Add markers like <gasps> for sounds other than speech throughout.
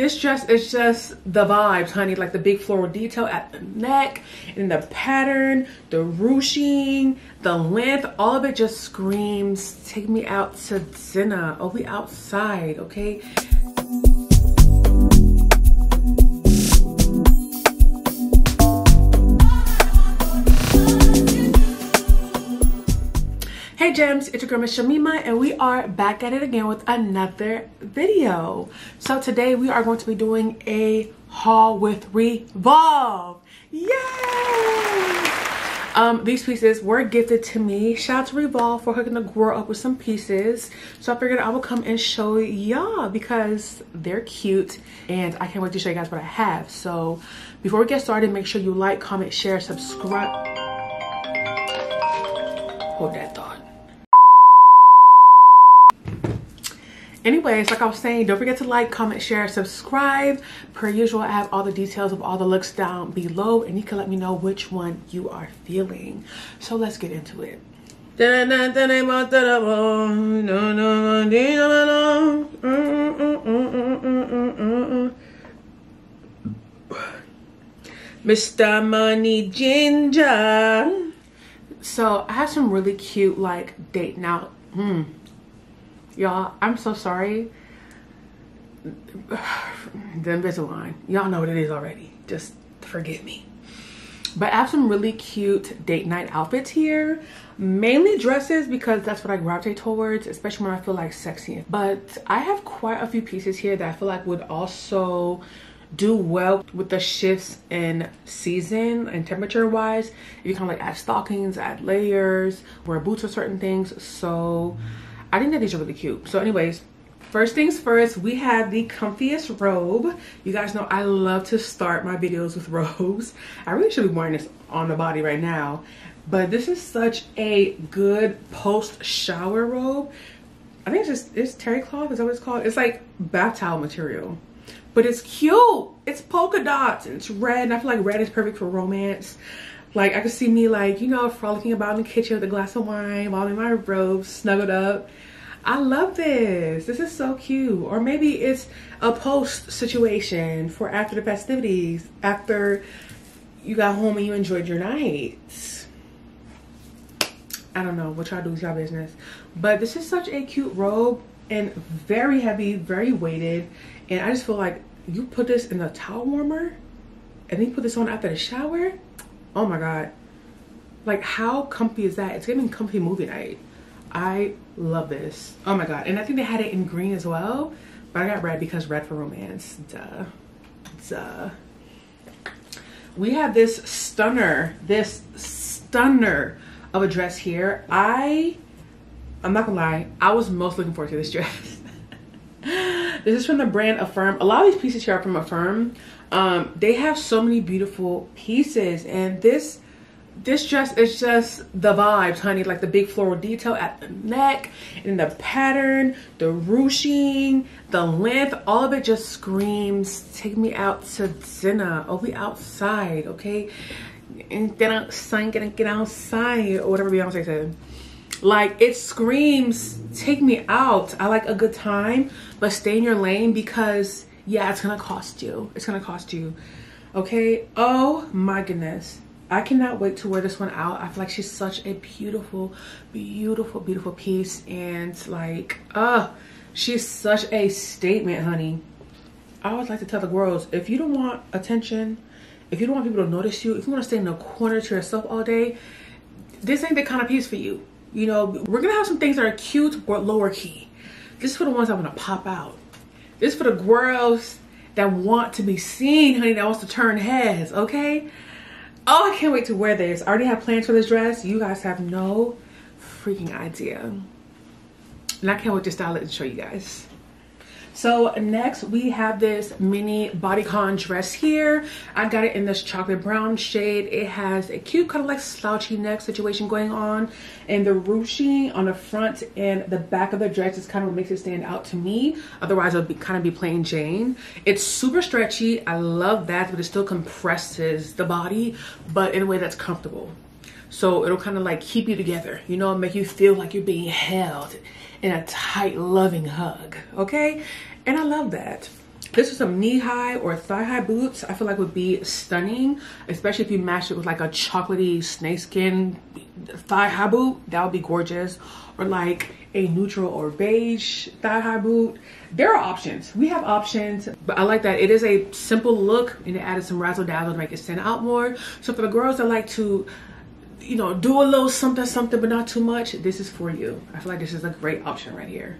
this dress is just the vibes, honey. Like the big floral detail at the neck and the pattern, the ruching, the length, all of it just screams, take me out to dinner. Oh, we outside, okay? Hey gems, it's your girl Miss Jemima and we are back at it again with another video. So today we are going to be doing a haul with Revolve. Yay! Um, these pieces were gifted to me. Shout out to Revolve for hooking the girl up with some pieces. So I figured I will come and show y'all because they're cute and I can't wait to show you guys what I have. So before we get started, make sure you like, comment, share, subscribe. Hold that thought. Anyways like i was saying don't forget to like comment share subscribe per usual i have all the details of all the looks down below and you can let me know which one you are feeling so let's get into it Mr. Money Ginger. So I have some really cute like date now. Hmm Y'all, I'm so sorry. <sighs> The Invisalign. Y'all know what it is already. Just forgive me. But I have some really cute date night outfits here. Mainly dresses because that's what I gravitate towards, especially when I feel like sexy. But I have quite a few pieces here that I feel like would also do well with the shifts in season and temperature wise. You kind of like add stockings, add layers, wear boots with certain things. So I think that these are really cute. So anyways, first things first, we have the comfiest robe. You guys know I love to start my videos with <laughs> robes. I really should be wearing this on the body right now. But this is such a good post shower robe. I think it's just, it's terry cloth, is that what it's called? It's like bath towel material. But it's cute. It's polka dots and it's red. And I feel like red is perfect for romance. Like I could see me like, you know, frolicking about in the kitchen with a glass of wine while in my robe, snuggled up. I love this. This is so cute. Or maybe it's a post situation for after the festivities, after you got home and you enjoyed your night. I don't know what y'all do with y'all business. But this is such a cute robe and very heavy, very weighted. And I just feel like you put this in a towel warmer and then you put this on after the shower oh my god. Like how comfy is that? It's giving comfy movie night. I love this. Oh my god. And i think they had it in green as well but i got red because red for romance. Duh. Duh. We have this stunner. This stunner of a dress here. I i'm not gonna lie i was most looking forward to this dress <laughs> this is from the brand affirm. A lot of these pieces here are from affirm. Um they have so many beautiful pieces and this this dress is just the vibes honey. Like the big floral detail at the neck and the pattern the ruching the length all of it just screams take me out to dinner. Oh we outside okay? And get outside get, get outside or whatever beyonce said. Like it screams take me out. I like a good time but stay in your lane because yeah, it's gonna cost you. It's gonna cost you. Okay. Oh my goodness. I cannot wait to wear this one out. I feel like she's such a beautiful, beautiful, beautiful piece. And like, uh, she's such a statement, honey. I always like to tell the girls, if you don't want attention, if you don't want people to notice you, if you want to stay in the corner to yourself all day, this ain't the kind of piece for you. You know, we're gonna have some things that are cute but lower key. This is for the ones that want to pop out. This for the girls that want to be seen, honey, that wants to turn heads, okay? Oh, I can't wait to wear this. I already have plans for this dress. You guys have no freaking idea. And I can't wait to style it and show you guys. So next we have this mini bodycon dress here. I got it in this chocolate brown shade. It has a cute kind of like slouchy neck situation going on. And the ruching on the front and the back of the dress is kind of what makes it stand out to me. Otherwise it would be kind of be plain Jane. It's super stretchy. I love that, but it still compresses the body, but in a way that's comfortable. So it'll kind of like keep you together, you know, make you feel like you're being held in a tight, loving hug, okay? And I love that. this is some knee-high or thigh-high boots i feel like would be stunning especially if you match it with like a chocolatey snakeskin thigh-high boot. That would be gorgeous. Or like a neutral or beige thigh-high boot. There are options. We have options but i like that it is a simple look and it added some razzle dazzle to make it stand out more. So for the girls that like to you know do a little something something but not too much this is for you i feel like this is a great option right here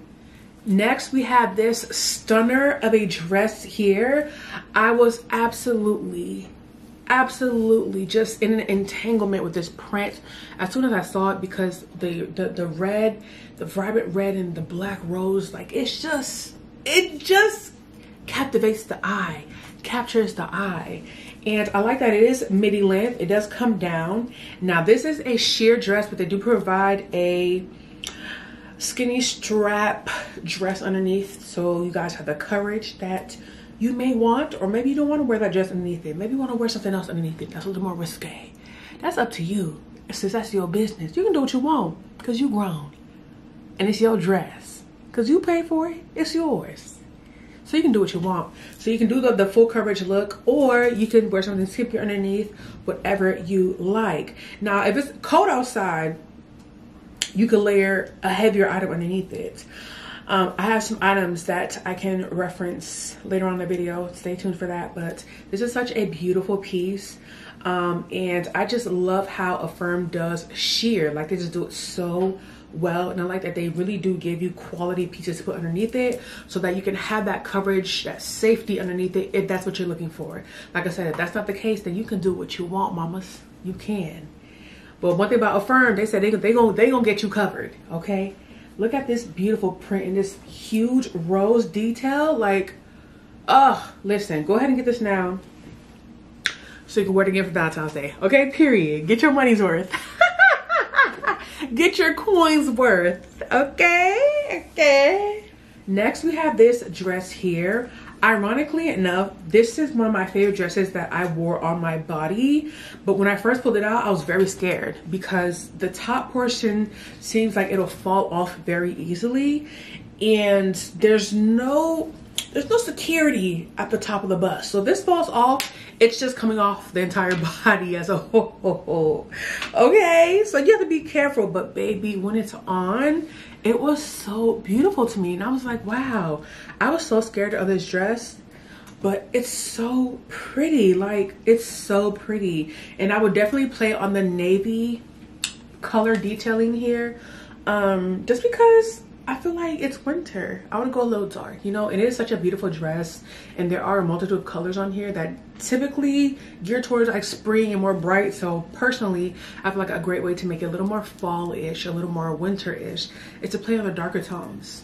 Next, we have this stunner of a dress here. I was absolutely, absolutely just in an entanglement with this print as soon as I saw it because the, the, the red, the vibrant red and the black rose, like it's just, it just captivates the eye, captures the eye. And I like that it is midi length. It does come down. Now this is a sheer dress, but they do provide a skinny strap dress underneath. So you guys have the courage that you may want or maybe you don't want to wear that dress underneath it. Maybe you want to wear something else underneath it that's a little more risque. That's up to you. Since that's your business. You can do what you want because you grown. And it's your dress. Because you pay for it it's yours so you can do what you want so you can do the, the full coverage look or you can wear something skimpy underneath whatever you like now if it's cold outside you can layer a heavier item underneath it. Um, I have some items that I can reference later on in the video. Stay tuned for that. But this is such a beautiful piece. Um, and I just love how Affirm does sheer. Like they just do it so well. And I like that they really do give you quality pieces to put underneath it so that you can have that coverage, that safety underneath it if that's what you're looking for. Like I said, if that's not the case, then you can do what you want, mamas. You can. But one thing about Affirm, they said they they gonna they gonna get you covered. Okay, look at this beautiful print and this huge rose detail. Like, oh, listen, go ahead and get this now, so you can wear it again for Valentine's Day. Okay, period. Get your money's worth. <laughs> get your coins worth. Okay, okay. Next, we have this dress here. Ironically enough, this is one of my favorite dresses that I wore on my body. But when I first pulled it out, I was very scared because the top portion seems like it'll fall off very easily. And there's no there's no security at the top of the bust. So this falls off, it's just coming off the entire <laughs> body as a whole. Okay, so you have to be careful, but baby, when it's on, it was so beautiful to me. And I was like, wow, I was so scared of this dress but it's so pretty like it's so pretty and i would definitely play on the navy color detailing here um just because I feel like it's winter. I want to go a little dark, you know, it is such a beautiful dress and there are a multitude of colors on here that typically gear towards like spring and more bright. So personally, I feel like a great way to make it a little more fall-ish, a little more winter-ish is to play on the darker tones.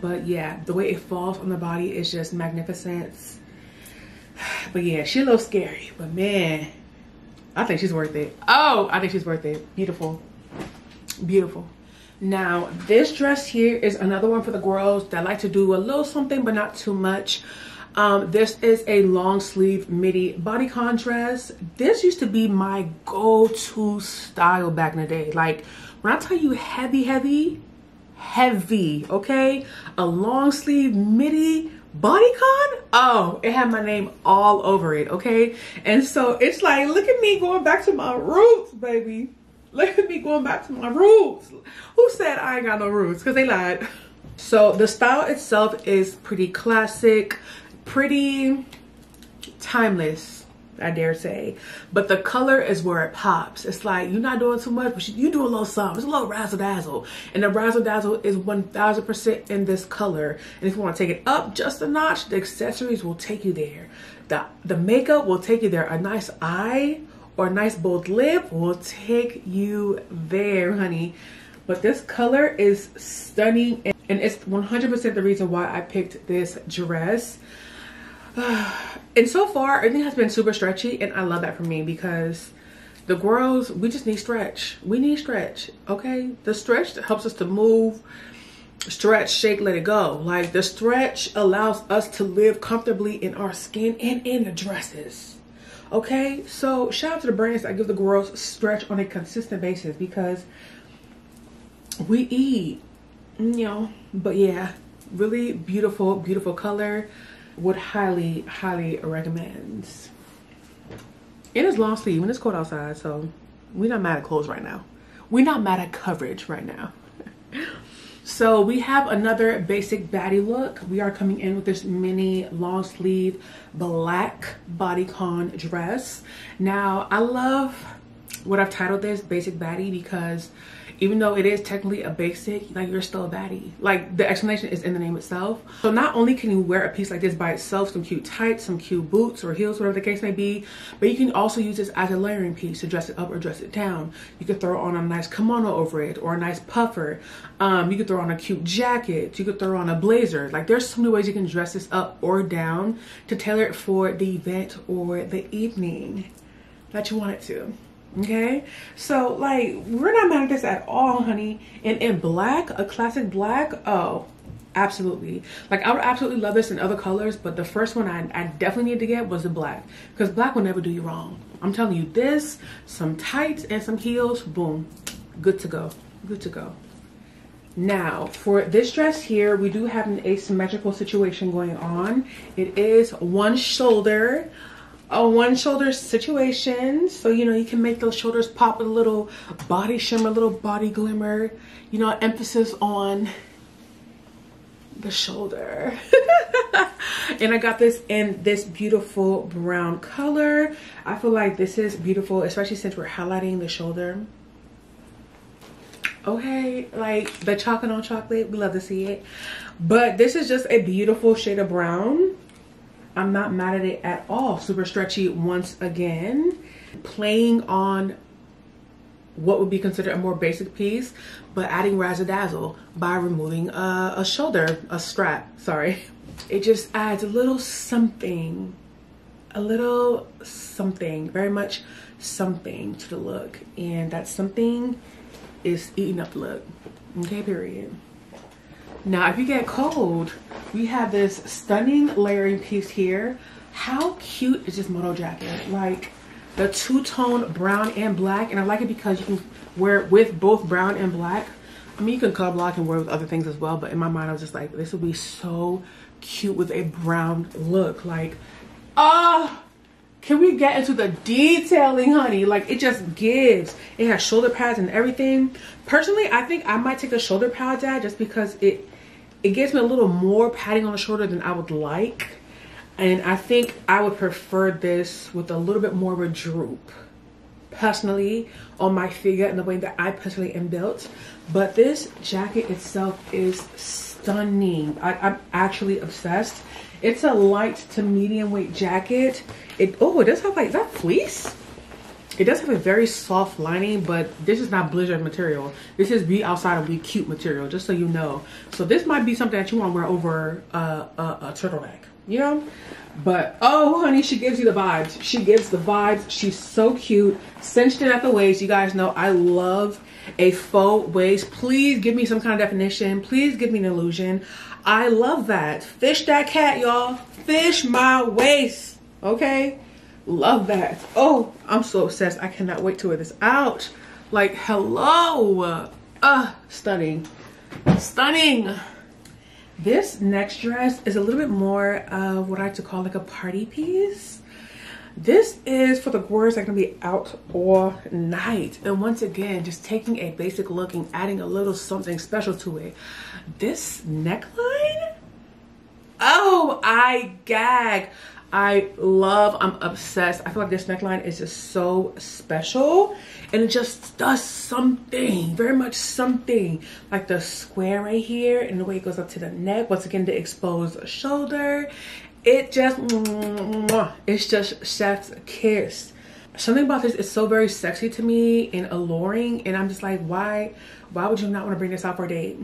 But yeah, the way it falls on the body is just magnificent. <sighs> But yeah, a little scary, but man, I think she's worth it. Oh, I think she's worth it. Beautiful, beautiful. Now, this dress here is another one for the girls that like to do a little something, but not too much. Um, this is a long sleeve midi bodycon dress. This used to be my go-to style back in the day. Like, when I tell you heavy, heavy, heavy, okay? A long sleeve midi bodycon oh it had my name all over it okay and so it's like look at me going back to my roots baby At me going back to my roots. Who said I ain't got no roots? Because they lied. So the style itself is pretty classic, pretty timeless, I dare say. But the color is where it pops. It's like you're not doing too much, but you do a little something. It's a little razzle dazzle. And the razzle dazzle is 1000% in this color. And if you want to take it up just a notch, the accessories will take you there. The, the makeup will take you there. A nice eye or a nice bold lip will take you there, honey. But this color is stunning and it's 100% the reason why I picked this dress. <sighs> and so far, everything has been super stretchy and I love that for me because the girls, we just need stretch. We need stretch, okay? The stretch helps us to move, stretch, shake, let it go. Like the stretch allows us to live comfortably in our skin and in the dresses okay so shout out to the brands that give the girls stretch on a consistent basis because we eat you know but yeah really beautiful beautiful color would highly, highly recommend. It is long sleeve and it's cold outside, so we're not mad at clothes right now. We're not mad at coverage right now. <laughs> so we have another basic baddie look. We are coming in with this mini long sleeve black bodycon dress. Now I love what I've titled this basic baddie because even though it is technically a basic, like you're still a baddie. Like the explanation is in the name itself. So not only can you wear a piece like this by itself, some cute tights, some cute boots or heels, whatever the case may be, but you can also use this as a layering piece to dress it up or dress it down. You could throw on a nice kimono over it or a nice puffer. Um, you could throw on a cute jacket. You could throw on a blazer. Like there's so many ways you can dress this up or down to tailor it for the event or the evening that you want it to okay? So like we're not mad at this at all honey. And in black a classic black oh absolutely. Like i would absolutely love this in other colors but the first one i, I definitely need to get was the black. Because black will never do you wrong. I'm telling you this some tights and some heels boom good to go. Good to go. Now for this dress here we do have an asymmetrical situation going on. It is one shoulder a one shoulder situation. So, you know, you can make those shoulders pop with a little body shimmer, a little body glimmer, you know, emphasis on the shoulder. <laughs> and I got this in this beautiful brown color. I feel like this is beautiful, especially since we're highlighting the shoulder. Okay, like the chocolate on chocolate, we love to see it. But this is just a beautiful shade of brown I'm not mad at it at all. Super stretchy once again. Playing on what would be considered a more basic piece, but adding razzle dazzle by removing a, a shoulder, a strap, sorry. It just adds a little something, a little something, very much something to the look. And that something is eating up the look, okay, period. Now, if you get cold, we have this stunning layering piece here. How cute is this moto jacket? Like the two-tone brown and black. And I like it because you can wear it with both brown and black. I mean, you can color block and wear with other things as well. But in my mind, I was just like, this would be so cute with a brown look. Like, ah. Oh, can we get into the detailing honey like it just gives it has shoulder pads and everything personally i think i might take the shoulder pads out just because it it gives me a little more padding on the shoulder than I would like. And I think I would prefer this with a little bit more of a droop personally on my figure and the way that I personally am built. But this jacket itself is stunning. I, am actually obsessed. It's a light to medium weight jacket. It oh, it does have like that fleece? It does have a very soft lining, but this is not blizzard material. This is be outside of be cute material, just so you know. So this might be something that you want to wear over uh, a, a turtleneck, you know? But, oh, honey, she gives you the vibes. She gives the vibes. She's so cute. Cinched in at the waist. You guys know I love a faux waist. Please give me some kind of definition. Please give me an illusion. I love that. Fish that cat, y'all. Fish my waist, okay? Love that. Oh, I'm so obsessed. I cannot wait to wear this out. Like, hello. Uh, stunning. Stunning. This next dress is a little bit more of what I like to call like a party piece. This is for the girls that are gonna be out all night. And once again, just taking a basic look and adding a little something special to it. This neckline, oh, I gag. I love, I'm obsessed. I feel like this neckline is just so special and it just does something, very much something. Like the square right here and the way it goes up to the neck, once again, the exposed shoulder. It just, it's just chef's kiss. Something about this is so very sexy to me and alluring and I'm just like, why, why would you not want to bring this out for a date?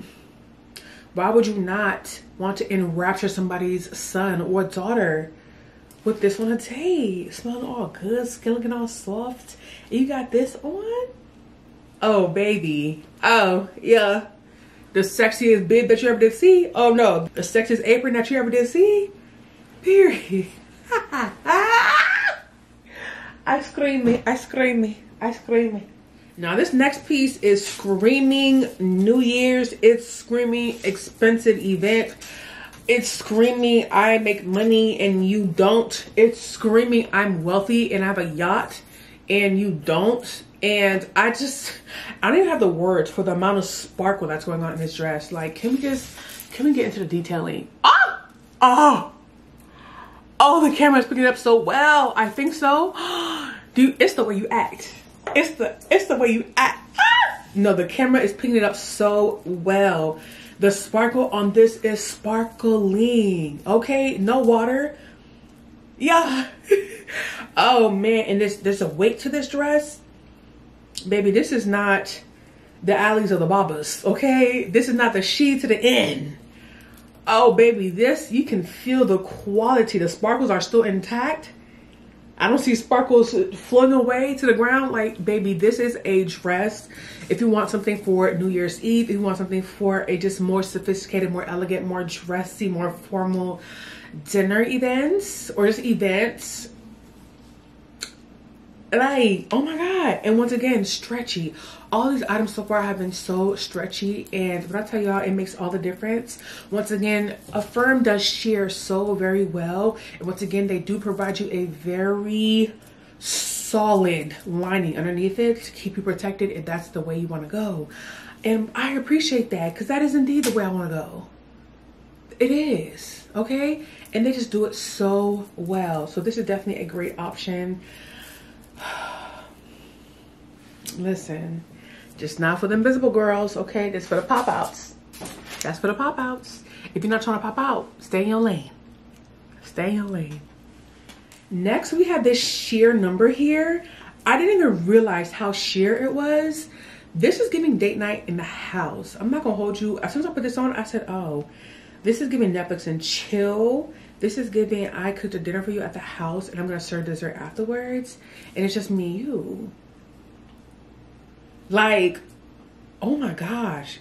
Why would you not want to enrapture somebody's son or daughter? With this one today. Smelling all good, skin looking all soft. You got this on? Oh, baby. Oh, yeah. The sexiest bib that you ever did see? Oh, no. The sexiest apron that you ever did see? Period. <laughs> ice cream me, ice cream me, ice cream me. Now this next piece is screaming New Year's. It's screaming expensive event It's screaming, I make money and you don't. It's screaming, I'm wealthy and I have a yacht and you don't. And I just, I don't even have the words for the amount of sparkle that's going on in this dress. Like, can we just, can we get into the detailing? Ah! Oh! Oh, the camera's picking it up so well. I think so. <gasps> Dude, it's the way you act. It's the, it's the way you act. Ah! No, the camera is picking it up so well. The sparkle on this is sparkling. Okay, no water. Yeah. <laughs> oh man, and this there's a weight to this dress. Baby, this is not the alleys of the Babas, okay? This is not the she to the end. Oh baby, this you can feel the quality. The sparkles are still intact. I don't see sparkles flung away to the ground. Like, baby, this is a dress. If you want something for New Year's Eve, if you want something for a just more sophisticated, more elegant, more dressy, more formal dinner events or just events, like, oh my God. And once again, stretchy. All these items so far have been so stretchy. And when I tell y'all, it makes all the difference. Once again, Affirm does sheer so very well. And once again, they do provide you a very solid lining underneath it to keep you protected if that's the way you want to go. And I appreciate that because that is indeed the way I want to go. It is, okay? And they just do it so well. So this is definitely a great option. <sighs> Listen, just not for the invisible girls, okay? This for the pop outs. That's for the pop outs. If you're not trying to pop out, stay in your lane. Stay in your lane. Next, we have this sheer number here. I didn't even realize how sheer it was. This is giving date night in the house. I'm not gonna hold you. As soon as I put this on, I said, oh, this is giving Netflix and chill. This is giving I cooked a dinner for you at the house and I'm gonna serve dessert afterwards. And it's just me you. Like, oh my gosh.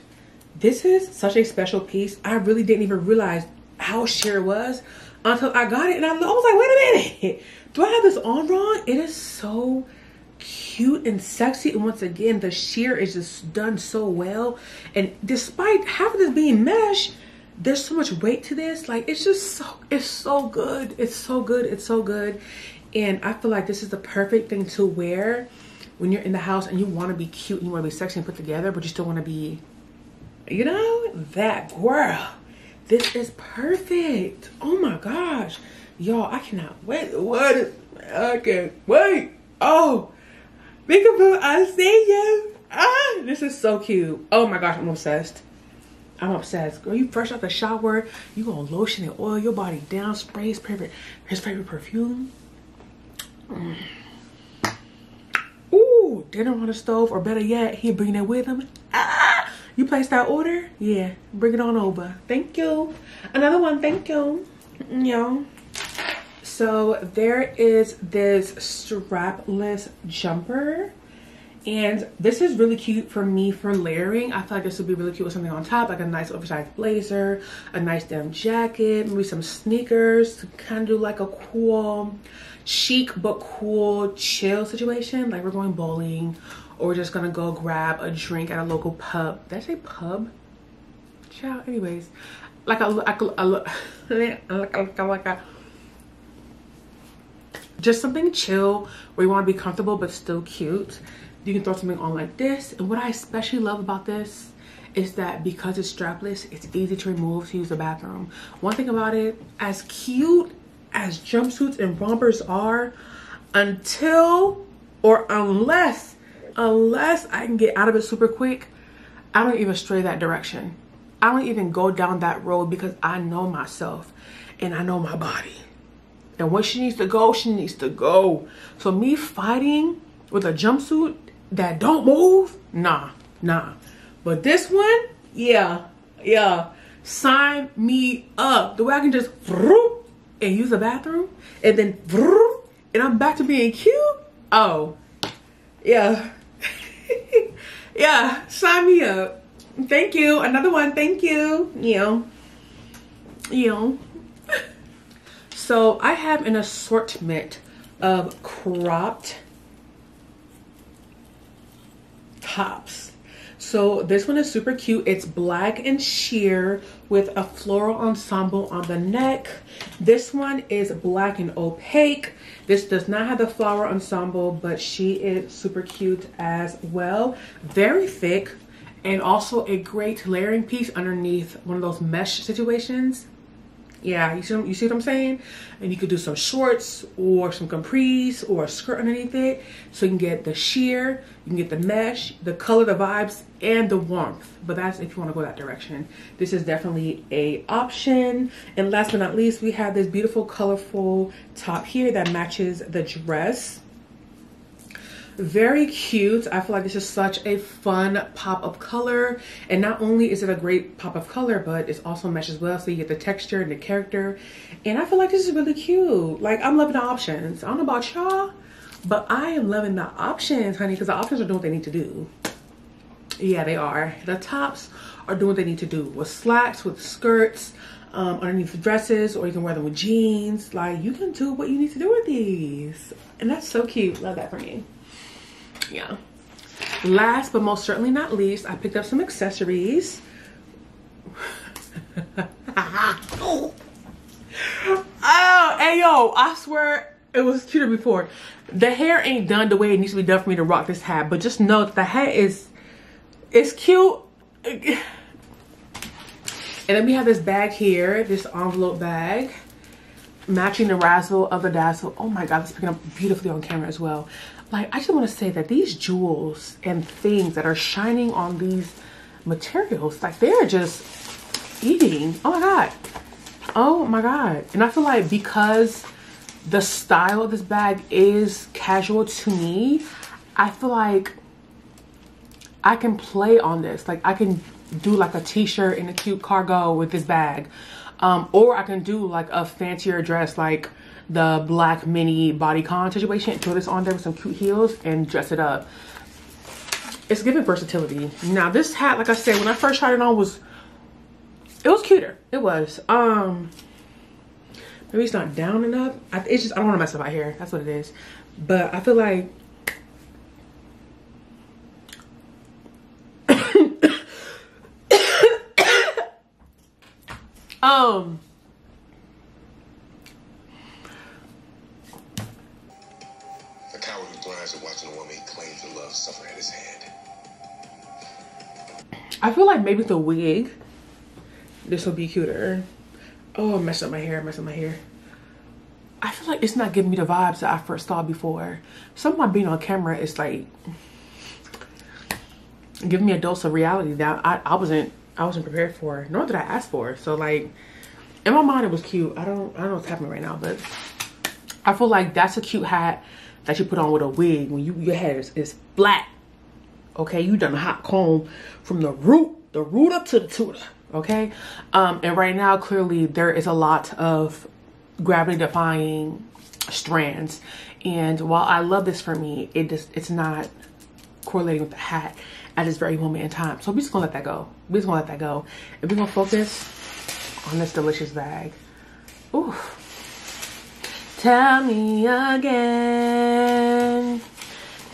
This is such a special piece. I really didn't even realize how sheer it was until I got it. And I was like, wait a minute. <laughs> Do I have this on wrong? It is so cute and sexy. And once again, the sheer is just done so well. And despite half of this being mesh, there's so much weight to this. Like it's just so it's so good. It's so good. It's so good. And i feel like this is the perfect thing to wear when you're in the house and you want to be cute and you want to be sexy and put together but you still want to be you know that girl. This is perfect. Oh my gosh. Y'all i cannot wait. What i can't wait. Oh peekaboo i see you ah this is so cute. Oh my gosh i'm obsessed I'm obsessed. Girl, you fresh out the shower, you gonna lotion and oil your body down, spray his favorite, his favorite perfume. Mm. Ooh, dinner on the stove, or better yet, he bring that with him. Ah, you placed that order? Yeah, bring it on over. Thank you. Another one, thank you. Yo. So there is this strapless jumper and this is really cute for me for layering. I feel like this would be really cute with something on top, like a nice oversized blazer, a nice denim jacket, maybe some sneakers to kind of do like a cool, chic but cool chill situation. Like we're going bowling or just gonna go grab a drink at a local pub. Did I say pub? Ciao. Anyways, like a, like a, <laughs> a, like a, like a just something chill where you want to be comfortable but still cute you can throw something on like this. And what i especially love about this is that because it's strapless it's easy to remove to use the bathroom. One thing about it as cute as jumpsuits and rompers are until or unless unless i can get out of it super quick i don't even stray that direction. I don't even go down that road because i know myself and i know my body. And when she needs to go she needs to go. So me fighting with a jumpsuit that don't move, nah, nah. But this one, yeah, yeah. Sign me up. The way I can just vroom, and use the bathroom and then vroom, and I'm back to being cute. Oh, yeah. <laughs> yeah, sign me up. Thank you. Another one, thank you. You know, you know. so I have an assortment of cropped tops. So this one is super cute. It's black and sheer with a floral ensemble on the neck. This one is black and opaque. This does not have the flower ensemble, but she is super cute as well. Very thick and also a great layering piece underneath one of those mesh situations yeah you see, you see what i'm saying? And you could do some shorts or some capris or a skirt underneath it so you can get the sheer you can get the mesh the color the vibes and the warmth. But that's if you want to go that direction. This is definitely a option. And last but not least we have this beautiful colorful top here that matches the dress very cute. I feel like this is such a fun pop of color. And not only is it a great pop of color but it's also mesh as well. So you get the texture and the character. And i feel like this is really cute. Like i'm loving the options. I don't know about y'all but i am loving the options honey because the options are doing what they need to do. Yeah they are. The tops are doing what they need to do with slacks with skirts um, underneath the dresses or you can wear them with jeans. Like you can do what you need to do with these. And that's so cute. Love that for me yeah. Last but most certainly not least i picked up some accessories. <laughs> Oh hey yo i swear it was cuter before. The hair ain't done the way it needs to be done for me to rock this hat but just know that the hat is it's cute. And then we have this bag here this envelope bag matching the razzle of the dazzle. Oh my god it's picking up beautifully on camera as well like I just want to say that these jewels and things that are shining on these materials, like they're just eating. Oh my God. Oh my God. And I feel like because the style of this bag is casual to me, I feel like I can play on this. Like I can do like a t-shirt and a cute cargo with this bag. Um, or I can do like a fancier dress like the black mini bodycon situation, throw this on there with some cute heels and dress it up. It's giving versatility. Now this hat, like I said, when I first tried it on was, it was cuter. It was. Um, Maybe it's not down enough. I, it's just, I don't want to mess up my hair. That's what it is. But I feel like <coughs> <coughs> um I feel like maybe the wig, this will be cuter. Oh, I messed up my hair, messed up my hair. I feel like it's not giving me the vibes that I first saw before. Some of my being on camera is like giving me a dose of reality that I, I wasn't I wasn't prepared for, nor did I ask for. So like in my mind it was cute. I don't I don't know what's happening right now, but I feel like that's a cute hat that you put on with a wig when you your hair is, is flat okay? You done a hot comb from the root the root up to the tutor okay? Um and right now clearly there is a lot of gravity defying strands. And while i love this for me it just it's not correlating with the hat at this very moment in time. So we're just gonna let that go. We're just gonna let that go. And we're gonna focus on this delicious bag. Ooh. tell me again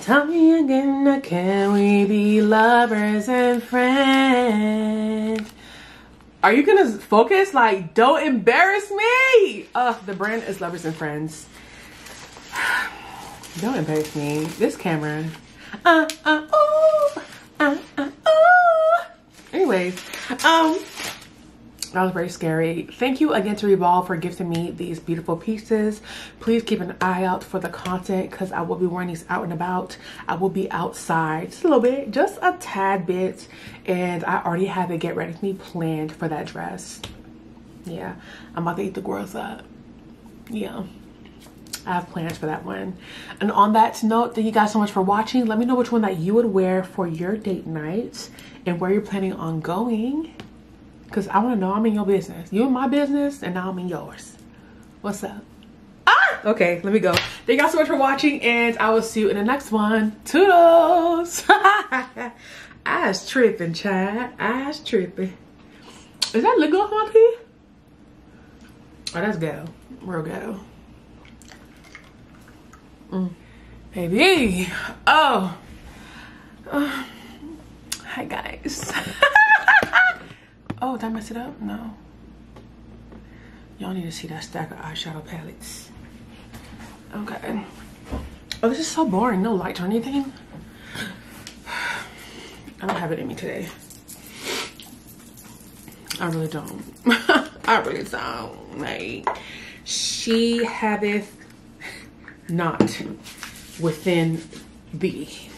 Tell me again, can we be lovers and friends? Are you gonna focus? Like, don't embarrass me. Ugh, the brand is Lovers and Friends. <sighs> Don't embarrass me. This camera. Uh, uh, ooh, uh, uh, ooh. Anyways, um, that was very scary. Thank you again to Revolve for gifting me these beautiful pieces. Please keep an eye out for the content because I will be wearing these out and about. I will be outside just a little bit, just a tad bit. And I already have a get ready with me planned for that dress. Yeah, I'm about to eat the girls up. Yeah. I have plans for that one. And on that note, thank you guys so much for watching. Let me know which one that you would wear for your date night and where you're planning on going. Because I want to know I'm in your business. You're in my business and now I'm in yours. What's up? Ah! Okay, let me go. Thank y'all so much for watching and I will see you in the next one. Toodles! <laughs> Ass tripping, Chad. Ass tripping. Is that gloss on my pee? Oh, that's ghetto. Real ghetto. Mm. Baby. Oh. <sighs> Hi guys. <laughs> oh, did I mess it up? No. Y'all need to see that stack of eyeshadow palettes. Okay. Oh, this is so boring. No lights or anything. I don't have it in me today. I really don't. <laughs> I really don't. Like, she haveth not within thee.